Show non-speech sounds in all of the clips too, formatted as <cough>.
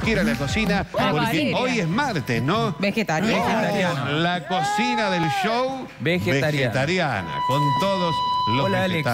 gira a la cocina porque hoy es martes, ¿no? Vegetariano. La cocina del show Vegetariana. vegetariana, con todos los Hola, Alex.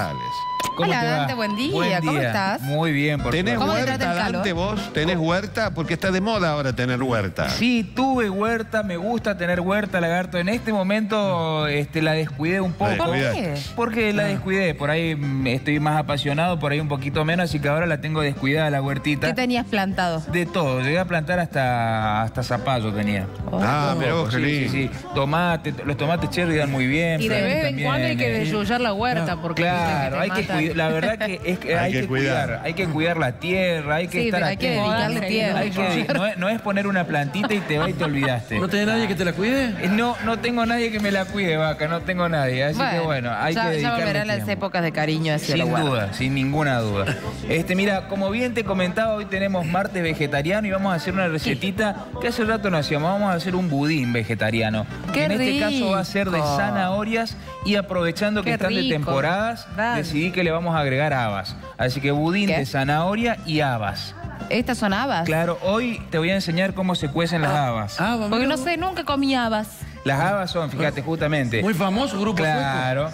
Vegetales. ¿Cómo Hola, te va? Dante, buen día. ¿Cómo estás? Muy bien, por ¿Tenés. ¿Cómo te huerta? Dante, vos? ¿Tenés huerta? Porque está de moda ahora tener huerta. Sí, tuve huerta, me gusta tener huerta, lagarto. En este momento este, la descuidé un poco. ¿Por qué? Porque la descuidé, por ahí mm, estoy más apasionado, por ahí un poquito menos, así que ahora la tengo descuidada la huertita. ¿Qué tenías plantado? De todo, llegué a plantar hasta, hasta zapallo tenía. Ah, Todo, pero vos, sí. Tomate, los tomates cherry dan muy bien. Y de vez en cuando hay que eh. desyullar la huerta porque Claro, que hay que matan. La verdad que, es que <laughs> hay, que cuidar. hay que cuidar la tierra, hay que Sí, estar pero hay que dedicarle tierra. Hay que- no, es, no es poner una plantita y te va y te olvidaste. ¿No tenés nadie que te la cuide? Eh, No, no tengo nadie que me la cuide, vaca, no tengo nadie. Así que bueno, hay ya, que ya dedicarle volverán las épocas de cariño hacia Sin la duda, sin ninguna duda. Este, mira, como bien te comentaba, hoy tenemos martes vegetariano y vamos a hacer una recetita que hace rato no hacíamos. Vamos a hacer un budín vegetariano. ¡Qué en este caso va a ser de rico! zanahorias y aprovechando que ¡Qué están de temporadas, Dale. decidí que le vamos a agregar habas. Así que budín ¿Qué? de zanahoria y habas. ¿Estas son habas? Claro, hoy te voy a enseñar cómo se cuecen las habas. Ah, vamos. Porque no sé, nunca comí habas. Las habas son, fíjate, justamente. Muy famoso grupo Claro.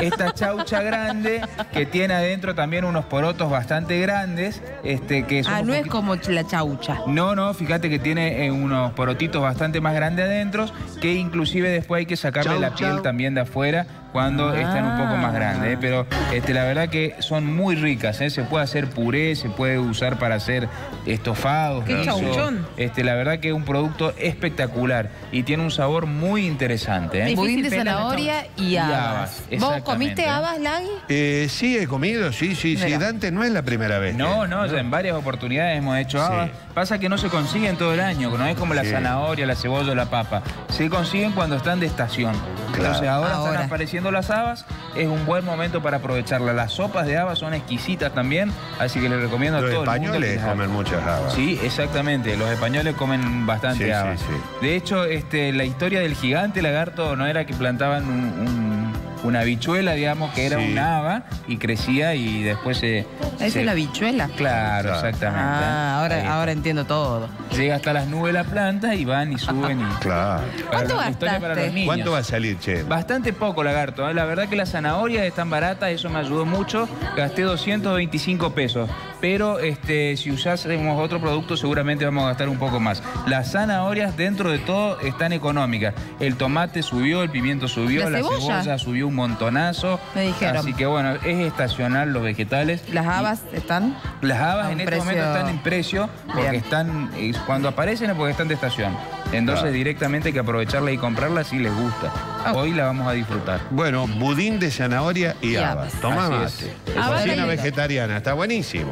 Esta chaucha grande que tiene adentro también unos porotos bastante grandes, este que son Ah, no es como la chaucha. No, no, fíjate que tiene eh, unos porotitos bastante más grandes adentro, que inclusive después hay que sacarle Chau, la piel chau. también de afuera cuando están un poco más grandes. ¿eh? Pero este, la verdad que son muy ricas, ¿eh? se puede hacer puré, se puede usar para hacer estofados. Qué chauchón. Este, la verdad que es un producto espectacular y tiene un sabor muy interesante. ¿eh? Difícil Budín de zanahoria y Y habas. ¿Vos comiste habas, Lagui? Eh, sí, he comido, sí, sí, sí. Dante no es la primera vez. No, no, ya en varias oportunidades hemos hecho Sí. habas. Pasa que no se consiguen todo el año, no es como la Sí. zanahoria, la cebolla o la papa. Se consiguen cuando están de estación. Entonces ahora, Ahora. están apareciendo las habas, es un buen momento para aprovecharlas. Las sopas de habas son exquisitas también, así que les recomiendo Los a todo el mundo. que españoles comen muchas habas. Sí, exactamente. Los españoles comen bastante Sí, sí, habas. sí. De hecho, este, la historia del gigante lagarto no era que plantaban un- un- una habichuela, digamos, que era Sí. un haba y crecía y después se... Esa se- es la bichuela. Claro, Claro. exactamente. Ah, ahora, ahora entiendo todo. Llega hasta las nubes la planta y van y <laughs> suben y... Claro. ¿Cuánto para los niños. ¿Cuánto va a salir, che? Bastante poco, lagarto. ¿eh? La verdad que las zanahorias están baratas, eso me ayudó mucho. Gasté 225 pesos. Pero este, si usásemos otro producto, seguramente vamos a gastar un poco más. Las zanahorias, dentro de todo, están económicas. El tomate subió, el pimiento subió, ¿La la, cebolla? cebolla subió un montonazo. Me dijeron. Así que bueno, es estacional los vegetales. ¿Las habas están? Las habas en este momento están en precio porque Bien. están eh, cuando aparecen es porque están de estación. Entonces Claro. directamente hay que aprovecharla y comprarla si les gusta. Hoy la vamos a disfrutar. Bueno, budín de zanahoria y, Y habas. Así mate. Cocina vegetariana, está buenísimo.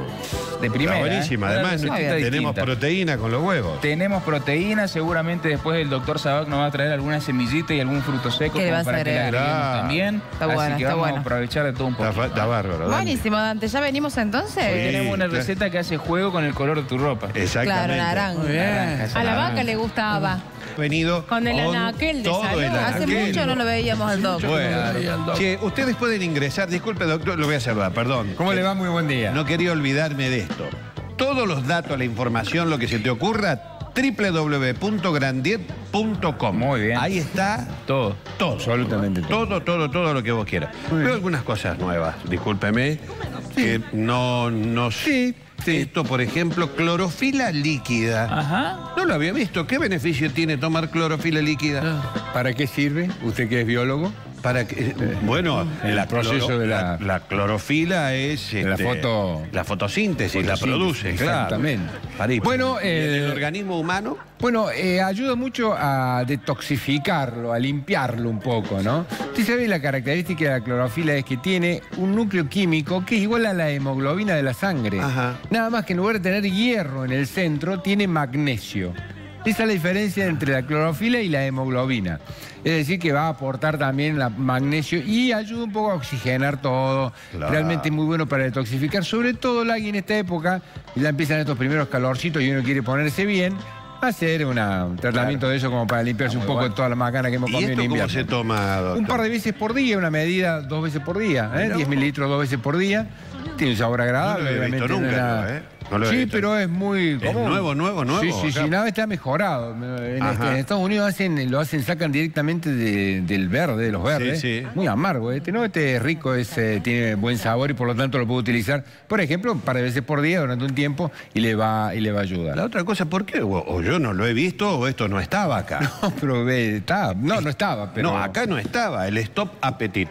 De primera. está buenísima. ¿eh? Además, tenemos distinta. proteína con los huevos. Tenemos proteína, seguramente después el doctor Sabac nos va a traer alguna semillita y algún fruto seco ¿Qué le como vas a para que agreguemos Claro. también. Está Así bueno, que está vamos a aprovechar de todo un Está, poco. fa- está bárbaro. Dante. Buenísimo, Dante. ¿Ya venimos entonces? Sí. Tenemos una claro. receta que hace juego con el color de tu ropa. Exactamente. Claro, naranja. Muy bien. Naranja, esa A la naranja. vaca le gusta haba. Venido Con el anaquel de todo salud. el Hace anaquel. Mucho no lo veíamos al doctor. Bueno, che, ustedes pueden ingresar, disculpe doctor, lo voy a saludar, perdón. ¿Cómo le va? Muy buen día. No quería olvidarme de esto. Todos los datos, la información, lo que se te ocurra, www.grandiet.com. Muy bien. Ahí está Todo. todo. Absolutamente todo. Todo, todo, todo lo que vos quieras. Veo algunas cosas nuevas, discúlpeme, que no, no sé. Esto, por ejemplo, clorofila líquida. Ajá. No lo había visto. ¿Qué beneficio tiene tomar clorofila líquida? ¿Para qué sirve? Usted que es biólogo. Para que, bueno, el la proceso cloro- de la- la clorofila es La este, foto- la fotosíntesis, la produce, claro. exactamente. Ir- Bueno, ¿Y en eh, el organismo humano, Bueno, eh, ayuda mucho a detoxificarlo, a limpiarlo un poco, ¿no? Usted sabe la característica de la clorofila es que tiene un núcleo químico que es igual a la hemoglobina de la sangre. Ajá. Nada más que en lugar de tener hierro en el centro, tiene magnesio. Esa es la diferencia entre la clorofila y la hemoglobina. Es decir, que va a aportar también la magnesio y ayuda un poco a oxigenar todo. Claro. Realmente muy bueno para detoxificar. Sobre todo, Lagui, en esta época, ya empiezan estos primeros calorcitos y uno quiere ponerse bien. Hacer una- un tratamiento de eso como para limpiarse un poco de toda la macana que hemos ¿y comido en esto cómo invierno. se toma, doctor? Un par de veces por día, una medida dos veces por día, ¿eh? Mirá 10 vos. mililitros dos veces por día. Tiene un sabor agradable, No lo visto es nunca, ¿eh? No lo he Sí, pero es muy ¿Es nuevo, nuevo, nuevo? Sí, sí, sí, nada está mejorado. En, este- en Estados Unidos hacen, lo hacen, sacan directamente de- del verde, de los verdes. Sí, sí. Muy amargo, este, ¿no? Este es rico, es, eh, tiene buen sabor y por lo tanto lo puedo utilizar, por ejemplo, un par de veces por día durante un tiempo y le va, y le va a ayudar. La otra cosa, ¿por qué? O, o yo no lo he visto o esto no estaba acá. <laughs> No, pero eh, está, no, no estaba, pero. No, acá no estaba, el Stop Appetit.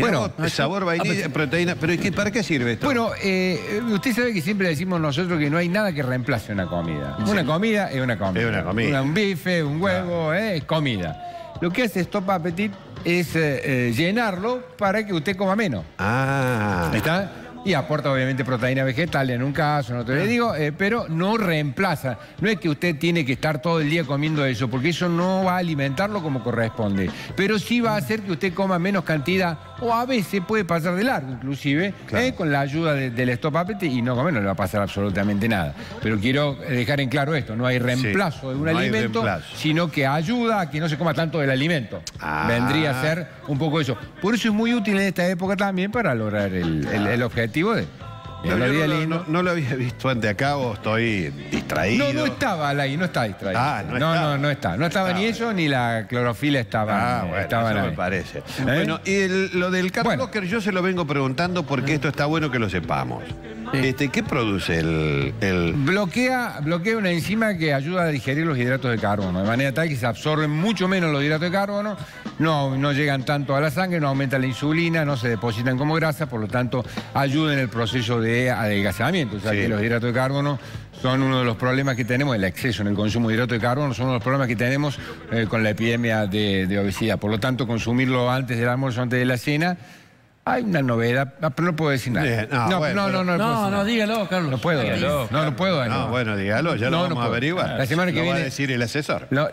Mirá Bueno, vos, sabor vainilla, proteína. ¿Pero ¿y qué- para qué sirve esto? Bueno, eh, usted sabe que siempre decimos nosotros que no hay nada que reemplace una comida. Una comida es una comida. Es una comida. un bife, un huevo, eh, es comida. Lo que hace Stop Appetit es eh, llenarlo para que usted coma menos. Ah. ¿Está? Y aporta obviamente proteína vegetal en un caso, en otro le digo, eh, pero no reemplaza. No es que usted tiene que estar todo el día comiendo eso, porque eso no va a alimentarlo como corresponde. Pero sí va a hacer que usted coma menos cantidad, o a veces puede pasar de largo, inclusive, Claro. eh, con la ayuda de- del stop appetit y no comer, no le va a pasar absolutamente nada. Pero quiero dejar en claro esto, no hay reemplazo de un no alimento, sino que ayuda a que no se coma tanto del alimento. Ah. Vendría a ser un poco eso. Por eso es muy útil en esta época también para lograr el, el- el objetivo de No, lo- lindos. no- no lo había visto antes acá o estoy distraído. No, no estaba ahí, no está distraído. Ah, no no, estaba. no, no está. No estaba Estaba. ni eso ni la clorofila estaba. Ah, bueno, estaban eso ahí. me parece. ¿Eh? Bueno, y el- lo del cat Bueno. yo se lo vengo preguntando porque esto está bueno que lo sepamos. Este, ¿Qué produce el, el- Bloquea, bloquea una enzima que ayuda a digerir los hidratos de carbono, de manera tal que se absorben mucho menos los hidratos de carbono, no, no llegan tanto a la sangre, no aumenta la insulina, no se depositan como grasa, por lo tanto ayuda en el proceso de adelgazamiento. O sea Sí. que los hidratos de carbono son uno de los problemas que tenemos, el exceso en el consumo de hidratos de carbono, son uno de los problemas que tenemos eh, con la epidemia de, de obesidad. Por lo tanto, consumirlo antes del almuerzo, antes de la cena. Hay una novedad, ah, pero no puedo decir nada. Bien, no, no, bueno, no, no, no, No, no, dígalo, Carlos. No puedo, Dígalo. no, no puedo. No, bueno, dígalo, ya lo No, no vamos a averiguar. La semana que Lo va a viene- decir el asesor. No,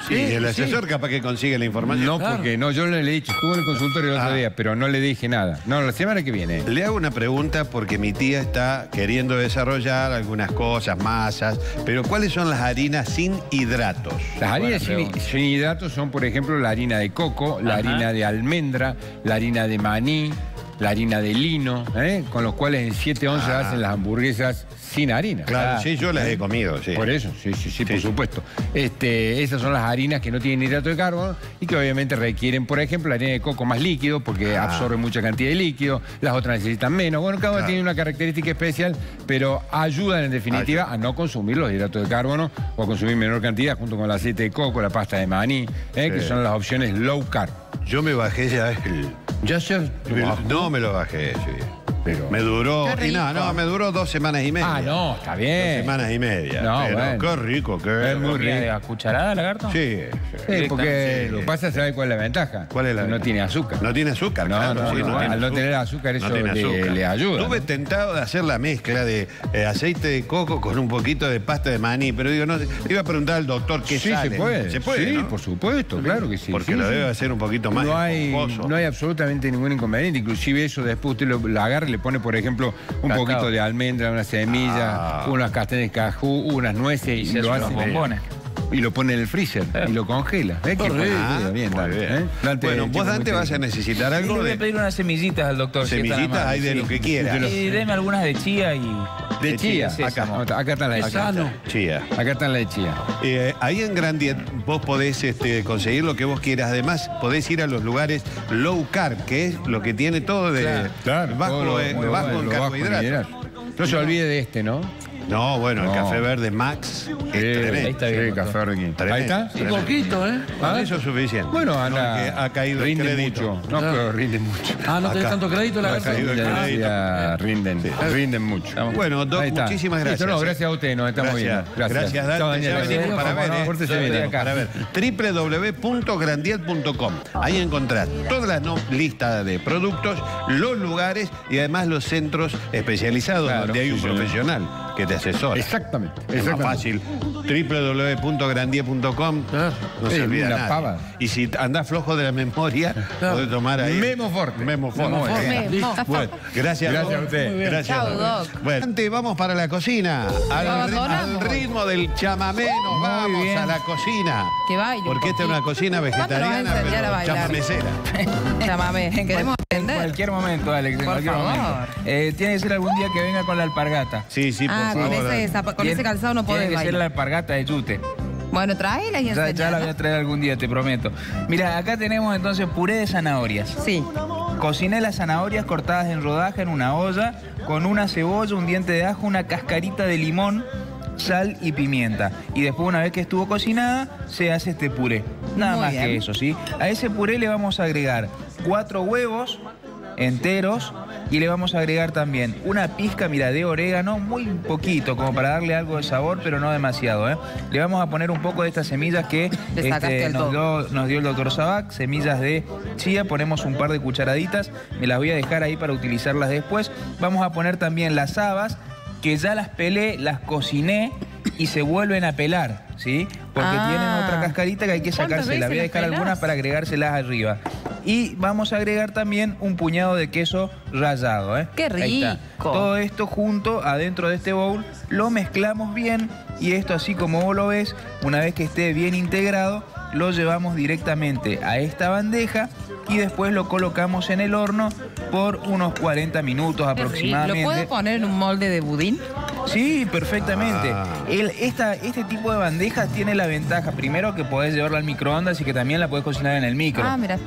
no. Sí, el asesor capaz que consigue la información. No, Claro. porque no, yo no le he dicho, estuve en el consultorio el otro Ah. día, pero no le dije nada. No, la semana que viene. Le hago una pregunta porque mi tía está queriendo desarrollar algunas cosas, masas, pero ¿cuáles son las harinas sin hidratos? Las harinas sin, hidratos son, por ejemplo, la harina de coco, la Ajá. harina de almendra, la harina de maní, la harina de lino, ¿eh? con los cuales en 7 onzas Ah. hacen las hamburguesas sin harina. Claro, sí, yo las he comido, sí. Por eso, sí, sí, sí, por supuesto. Este, esas son las harinas que no tienen hidrato de carbono y que obviamente requieren, por ejemplo, la harina de coco más líquido porque Ah. absorbe mucha cantidad de líquido, las otras necesitan menos. Bueno, cada una Claro. tiene una característica especial, pero ayudan en definitiva a no consumir los hidratos de carbono o a consumir menor cantidad junto con el aceite de coco, la pasta de maní, ¿eh? que son las opciones low carb. Yo me bajé ya el... Ya sé. el- no me lo bajé, sí. Pero- Me duró... Qué y no, no, me duró dos semanas y media. Ah, no, está Dos bien. semanas y media. No, pero bueno. Qué rico, qué Es muy ¿Comida rico. a cucharada, lagarto? Sí, sí. Sí, porque Sí. lo que pasa, ¿sabe cuál es la ventaja? ¿Cuál es la No tiene azúcar. No tiene azúcar, No, claro. no, sí, no, tiene al no tener azúcar eso tiene le- azúcar. le ayuda, Estuve ¿no? tentado de hacer la mezcla de eh, aceite de coco con un poquito de pasta de maní, pero digo, no, iba a preguntar al doctor qué Sí, sale. se puede. Se puede, Sí, ¿no? por supuesto, claro que sí. Porque lo debe hacer un poquito más no hay, no absolutamente ningún inconveniente. Inclusive eso después usted lo, lo agarra le pone, por ejemplo, un Cacao. poquito de almendra, una semilla, Ah. unas castañas de cajú, unas nueces y, Y se lo hace. bombones. Y lo pone en el freezer Eh. y lo congela. ¿Eh? Qué Que- rico. Ah, bien, Dante, bien. ¿eh? Dante, bueno, chico vos Dante vas a necesitar algo le voy a de pedir unas semillitas al doctor. si semillitas, amable, hay de sí. lo que quiera. Y deme algunas de chía y... De chía. Acá, están las de chía. Chía. Acá están las de chía. Eh, ahí en Grandiet vos podés este, conseguir lo que vos quieras. Además, podés ir a los lugares low carb, que es lo que tiene todo de Claro, bajo, todo lo- eh, bajo bueno, en carbohidratos. hidratos. No se olvide de este, ¿no? No, bueno, el No. café verde Max es Sí, tremendo. ahí está bien, sí, doctor. café Arlequín. Tremendo. Ahí está. Y poquito, ¿eh? Con ¿Ah? eso es suficiente. Bueno, que ha caído el rinde crédito. mucho. No, Claro. pero rinde mucho. Ah, no tenés Acá. tanto crédito, la verdad. caído el crédito. rinden, rinden mucho. Bueno, Doc, Ahí está. muchísimas gracias. Listo, no, gracias a usted, nos estamos Gracias. viendo. Gracias, Chao, Dante. Ya venimos para ver, ¿eh? Bien. venimos para ver. www.grandiel.com. Ahí encontrás toda la no- lista de productos, los lugares y además los centros especializados Claro, donde hay sí, un señor. profesional que te asesora. Exactamente. Es más fácil. www.grandier.com. Claro. No se olvida pava. Y si andás flojo de la memoria, Claro. podés tomar ahí. Memo Forte. Memo Forte. Memo Forte. Bien. Memo. Bueno, gracias. Gracias a usted. Gracias. Chao, Doc. Bueno, antes vamos para la cocina. Al, ritmo del chamamé nos vamos bien. a la cocina. Que baile Porque esta es una cocina ¿Cuándo nos vas a vegetariana, pero chamamecera. <laughs> Llámame. Queremos En cualquier momento, Alex, en Por cualquier favor. momento. Eh, tiene que ser algún día que venga con la alpargata. Sí, sí, por ah, con ese, zapa- con Tiene- ese calzado no Tiene podés que ser la alpargata de Yute. Bueno, tráela y Ya, ya la voy a traer algún día, te prometo. Mira, acá tenemos entonces puré de zanahorias. Sí. Cociné las zanahorias cortadas en rodaja en una olla con una cebolla, un diente de ajo, una cascarita de limón, sal y pimienta. Y después, una vez que estuvo cocinada, se hace este puré. Nada Muy más bien. que eso, ¿sí? A ese puré le vamos a agregar cuatro huevos enteros y le vamos a agregar también una pizca, mira, de orégano, muy poquito, como para darle algo de sabor, pero no demasiado, ¿eh? Le vamos a poner un poco de estas semillas que este, nos, dio, nos dio el doctor Sabac, semillas de chía, ponemos un par de cucharaditas, me las voy a dejar ahí para utilizarlas después. Vamos a poner también las habas, que ya las pelé, las cociné y se vuelven a pelar, ¿sí? Porque Ah. tienen otra cascarita que hay que ¿Cuántas sacársela. Voy a dejar algunas para agregárselas arriba. Y vamos a agregar también un puñado de queso rallado, ¿eh? ¡Qué Ahí está. rico! Todo esto junto adentro de este bowl, lo mezclamos bien y esto así como vos lo ves, una vez que esté bien integrado, lo llevamos directamente a esta bandeja y después lo colocamos en el horno por unos 40 minutos rico. ¿Lo ¿Lo aproximadamente. puedo poner en un molde de budín? Sí, perfectamente. Ah. El- esta, este tipo de bandejas tiene la ventaja, primero, que podés llevarla al microondas y que también la podés cocinar en el micro. Ah, mira.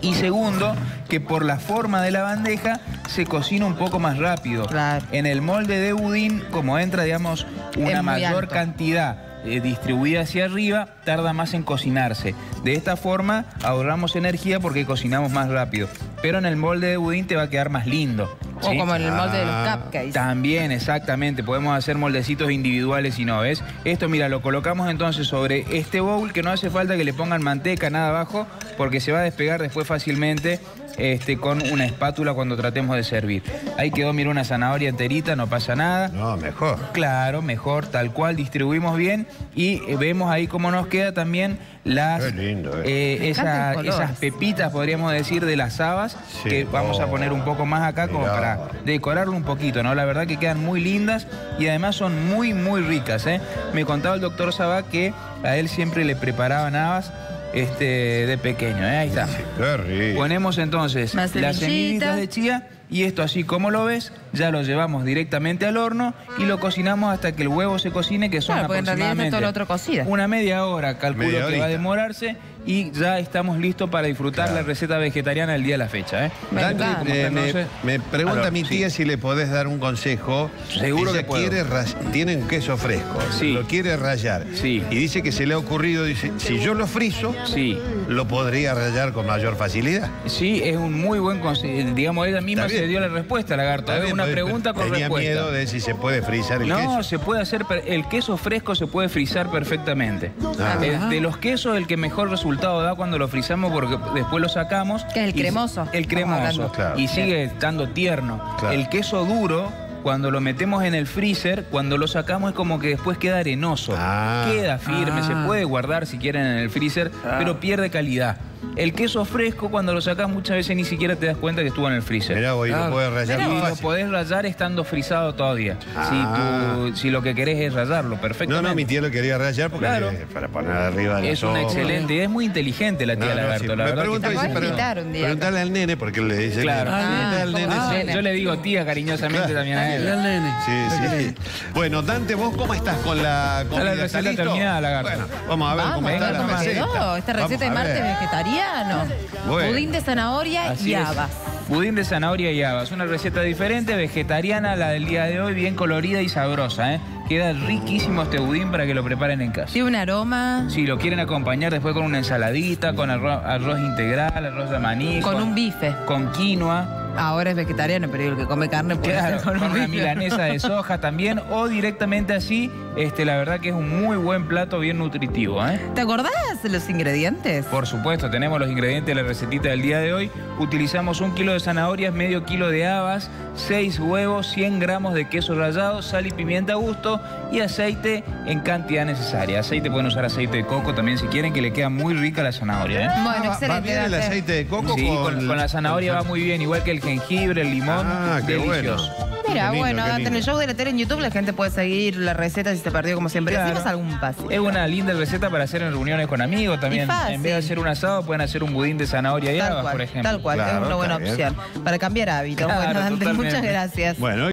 Y segundo, que por la forma de la bandeja se cocina un poco más rápido. Claro. En el molde de budín, como entra, digamos, una mayor alto. cantidad eh, distribuida hacia arriba, tarda más en cocinarse. De esta forma ahorramos energía porque cocinamos más rápido. Pero en el molde de budín te va a quedar más lindo. O ¿sí? como en el molde de los Ah. cupcakes. También, exactamente. Podemos hacer moldecitos individuales si no, ¿ves? Esto, mira, lo colocamos entonces sobre este bowl que no hace falta que le pongan manteca, nada abajo, porque se va a despegar después fácilmente este, con una espátula cuando tratemos de servir. Ahí quedó, mira, una zanahoria enterita, no pasa nada. No, mejor. Claro, mejor, tal cual, distribuimos bien y eh, vemos ahí cómo nos queda también las Qué lindo, eh. eh, esa- esas pepitas, podríamos decir, de las habas, Sí. que vamos a poner un poco más acá como mirá. para decorarlo un poquito, ¿no? La verdad que quedan muy lindas y además son muy, muy ricas, ¿eh? Me contaba el doctor Sabá que a él siempre le preparaban habas este, de pequeño, ¿eh? Ahí está. Sí, qué rico. Ponemos entonces las semillitas. semillitas de chía y esto así como lo ves, ya lo llevamos directamente al horno y lo cocinamos hasta que el huevo se cocine, que son Claro, porque en aproximadamente todo lo otro cocido. una media hora, calculo Media que va a demorarse y ya estamos listos para disfrutar Claro. la receta vegetariana del día de la fecha. ¿eh? Me Dani, encanta. eh, me, Entonces, me pregunta mi sí. tía si le podés dar un consejo. Seguro Ella que puedo. quiere tiene un queso fresco, Sí. lo quiere rayar. Sí. Y dice que se le ha ocurrido, dice, si yo lo frizo, Sí, lo podría rayar con mayor facilidad. sí, es un muy buen consejo. Digamos, ella misma se dio la respuesta, lagarto. Está Es bien, una pregunta con Tenía respuesta. miedo de si se puede frizar el No, queso. se puede hacer, el queso fresco se puede frizar perfectamente. Ah. Eh, de los quesos, el que mejor resultado da cuando lo frizamos, porque después lo sacamos. Que es el y- cremoso, El cremoso. Claro. Y sigue estando tierno. Claro. El queso duro, cuando lo metemos en el freezer, cuando lo sacamos es como que después queda arenoso. Ah. Queda firme, Ah. se puede guardar si quieren en el freezer, pero pierde calidad. El queso fresco, cuando lo sacas muchas veces ni siquiera te das cuenta que estuvo en el freezer. Mirá, hoy lo puede rayar Y muy lo fácil. podés rayar estando frizado todavía. Ah. Si, tú- si lo que querés es rayarlo, No, perfectamente. no, mi tía lo quería rayar porque Claro. para poner arriba de Es una excelente, y es muy inteligente la tía No, no, Lagarto, sí. la Me verdad. pregunto, que- día preguntale al nene porque le dice Claro. nene. Al Ah, nene. ¿cómo sí. nene? Yo le digo tía cariñosamente <laughs> también a él. Sí, sí. Bueno, Dante, ¿vos cómo estás con la comida? la receta terminada, lagarto. Bueno, vamos a ver Vamos, cómo está la ¿cómo receta. Esta receta de martes ver. Bueno. Budín de zanahoria y habas. Budín de zanahoria y habas. Una receta diferente, vegetariana, la del día de hoy, bien colorida y sabrosa. ¿eh? Queda riquísimo este budín para que lo preparen en casa. Tiene un aroma Si lo quieren acompañar después con una ensaladita, con arroz, arroz integral, arroz de maní. con un bife. Con quinoa. Ahora es vegetariano, pero el que come carne puede Claro, ser con con un una milanesa de soja también o directamente así, este, la verdad que es un muy buen plato, bien nutritivo. ¿eh? ¿Te acordás de los ingredientes? Por supuesto, tenemos los ingredientes de la recetita del día de hoy. Utilizamos un kilo de zanahorias, medio kilo de habas, 6 huevos, 100 gramos de queso rallado, sal y pimienta a gusto y aceite en cantidad necesaria. Aceite pueden usar aceite de coco también si quieren, que le queda muy rica la zanahoria. ¿eh? Bueno, Ah, va- ¿Va excelente. bien el aceite de coco Sí, con, con, con la zanahoria va muy bien, igual que el jengibre, el limón, Ah, qué delicioso. bueno. Mira, lindo, bueno, en el show de la tele en YouTube la gente puede seguir la receta si se perdió como siempre. Claro. Decimos algún paso. Es una linda receta para hacer en reuniones con amigos también. fácil. En vez de hacer un asado, pueden hacer un budín de zanahoria y habas, por ejemplo. tal cual, Claro, es una buena bien. opción. Para cambiar hábitos. Claro, bueno, Dante, muchas gracias. Bueno,